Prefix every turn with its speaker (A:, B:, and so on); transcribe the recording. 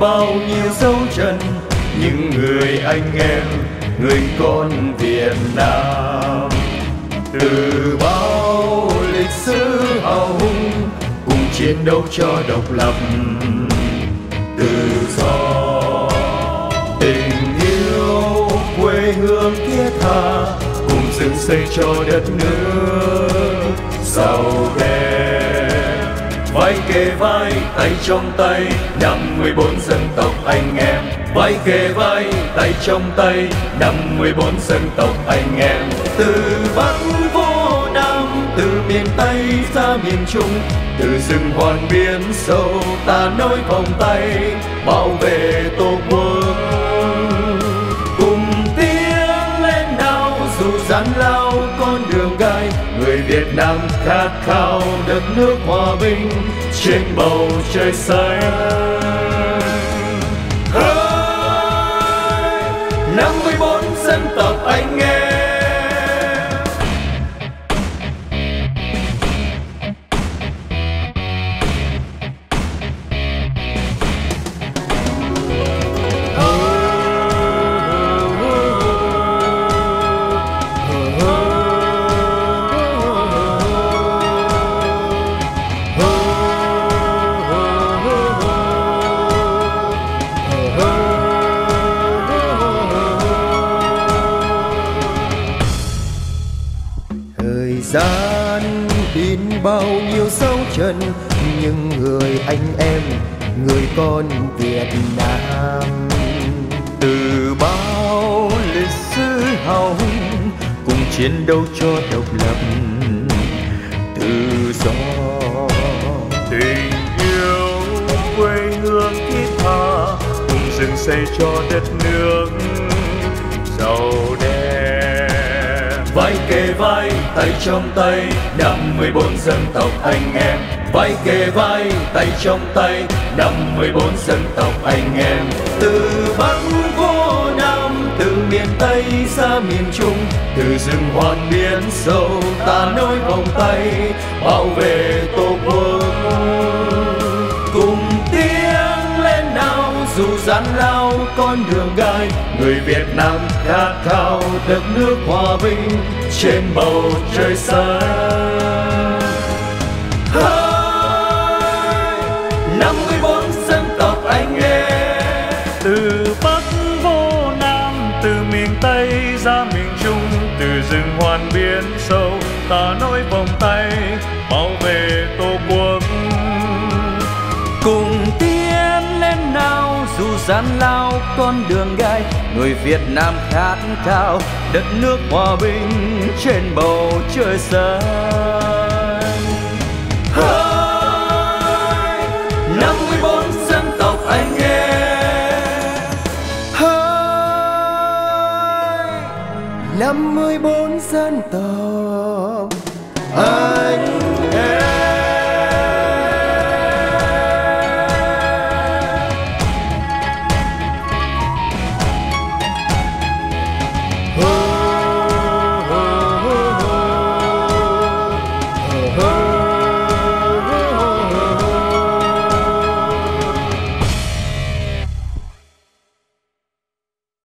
A: bao nhiêu dấu chân, những người anh em, người con Việt Nam. Từ bao lịch sử hào hùng, cùng chiến đấu cho độc lập. Tự do, tình yêu, quê hương thiết tha, cùng dựng xây cho đất nước giàu đẹp vai kề vai, tay trong tay năm mươi bốn dân tộc anh em. Vai kề vai, tay trong tay năm mươi bốn dân tộc anh em. Từ bắc vô nam, từ miền tây ra miền trung, từ rừng hoàn biên sâu ta nối vòng tay, bảo vệ tổ quốc. Cùng tiếng lên nào, dù gian lao Nam khát khao đất nước hòa bình trên bầu trời xanh. Năm mươi bốn dân tộc anh em. Thời gian in bao nhiêu dấu chân, những người anh em, người con Việt Nam. Từ bao lịch sử hào hùng, cùng chiến đấu cho độc lập, tự do. Tình yêu quê hương thiết tha, cùng dựng xây cho đất nước. Kề vai, tay trong tay, năm mươi bốn dân tộc anh em. Vai kề vai, tay trong tay, năm mươi bốn dân tộc anh em. Từ bắc vô nam, từ miền tây ra miền trung, từ rừng hoang biển sâu ta nối vòng tay, bảo vệ tổ quốc. Dù gian lao con đường gai, người Việt Nam khát khao đất nước hòa bình trên bầu trời xanh. Năm mươi bốn dân tộc anh em.
B: Từ bắc vô nam, từ miền tây ra miền trung, từ rừng hoàn biển sâu, ta nối vòng tay, bảo vệ tổ quốc.
A: Gian lao con đường gai, người Việt Nam khát khao, đất nước hòa bình trên bầu trời xanh. Năm mươi bốn dân tộc anh em. Năm mươi bốn dân tộc.